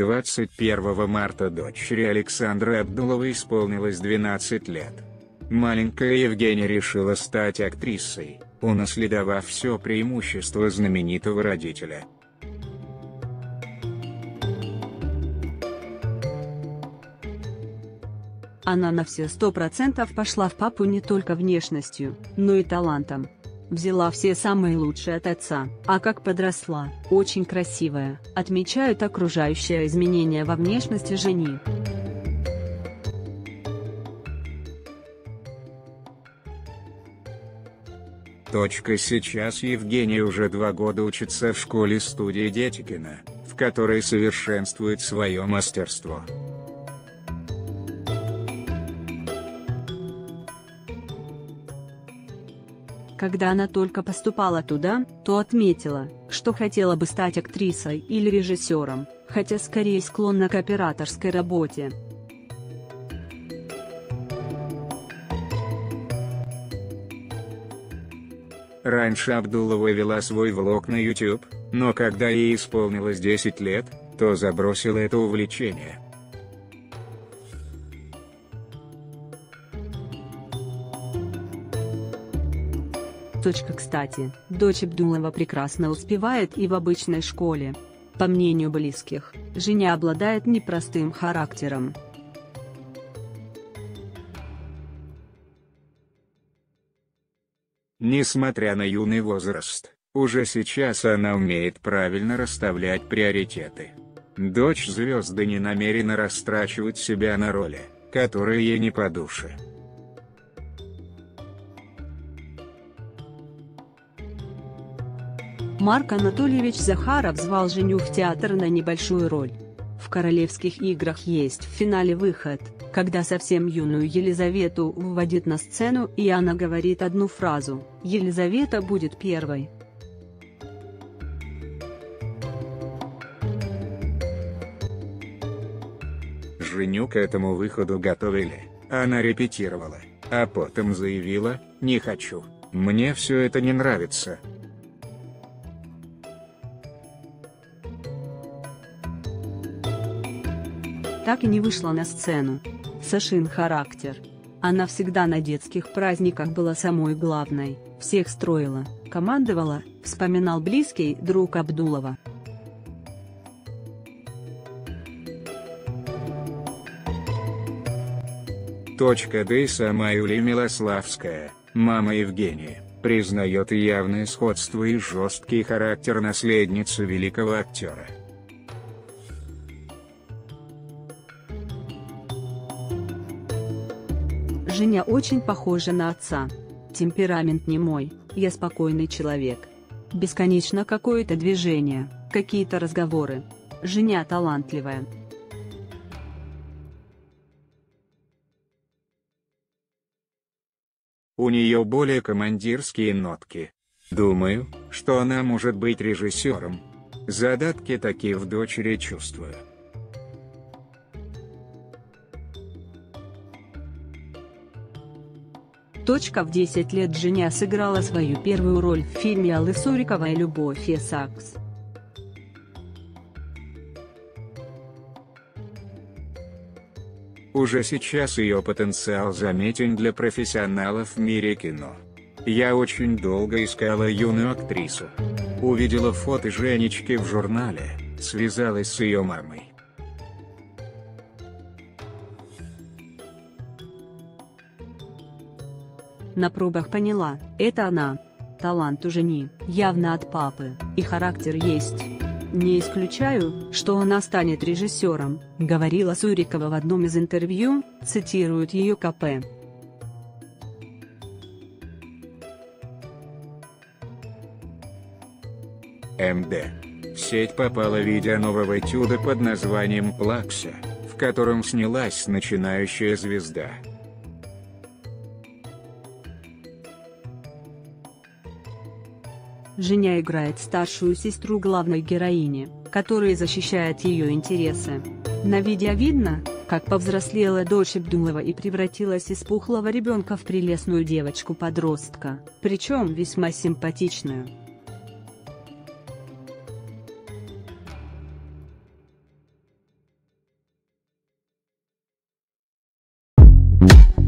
21 марта дочери Александры Абдуловой исполнилось 12 лет. Маленькая Евгения решила стать актрисой, унаследовав все преимущество знаменитого родителя. Она на все сто процентов пошла в папу не только внешностью, но и талантом. Взяла все самые лучшие от отца, а как подросла, очень красивая, отмечают окружающие изменения во внешности жени. Точка сейчас Евгения уже два года учится в школе-студии Детикина, в которой совершенствует свое мастерство. Когда она только поступала туда, то отметила, что хотела бы стать актрисой или режиссером, хотя скорее склонна к операторской работе. Раньше Абдулова вела свой влог на YouTube, но когда ей исполнилось 10 лет, то забросила это увлечение. Точка кстати, дочь Абдулова прекрасно успевает и в обычной школе. По мнению близких, Женя обладает непростым характером. Несмотря на юный возраст, уже сейчас она умеет правильно расставлять приоритеты. Дочь звезды не намерена растрачивать себя на роли, которые ей не по душе. Марк Анатольевич Захаров звал Женю в театр на небольшую роль. В «Королевских играх» есть в финале выход, когда совсем юную Елизавету выводит на сцену и она говорит одну фразу «Елизавета будет первой». Женю к этому выходу готовили, она репетировала, а потом заявила «не хочу, мне все это не нравится». Так и не вышла на сцену. Сашин характер. Она всегда на детских праздниках была самой главной, всех строила, командовала, вспоминал близкий друг Абдулова. Точка и сама Юлия Милославская, мама Евгения, признает явное сходство и жесткий характер наследницы великого актера. Женя очень похожа на отца. Темперамент не мой, я спокойный человек. Бесконечно какое-то движение, какие-то разговоры. Женя талантливая. У нее более командирские нотки. Думаю, что она может быть режиссером. Задатки такие в дочери чувствую. Точка в 10 лет Женя сыграла свою первую роль в фильме Аллы Суриковой «Любовь и сакс». Уже сейчас ее потенциал заметен для профессионалов в мире кино. Я очень долго искала юную актрису. Увидела фото Женечки в журнале, связалась с ее мамой. На пробах поняла, это она. Талант у жени, явно от папы, и характер есть. Не исключаю, что она станет режиссером, говорила Сурикова в одном из интервью, цитирует ее КП. МД. В сеть попало видео нового этюда под названием «Плакса», в котором снялась начинающая звезда. Женя играет старшую сестру главной героини, которая защищает ее интересы. На видео видно, как повзрослела дочь Абдулова и превратилась из пухлого ребенка в прелестную девочку-подростка, причем весьма симпатичную. you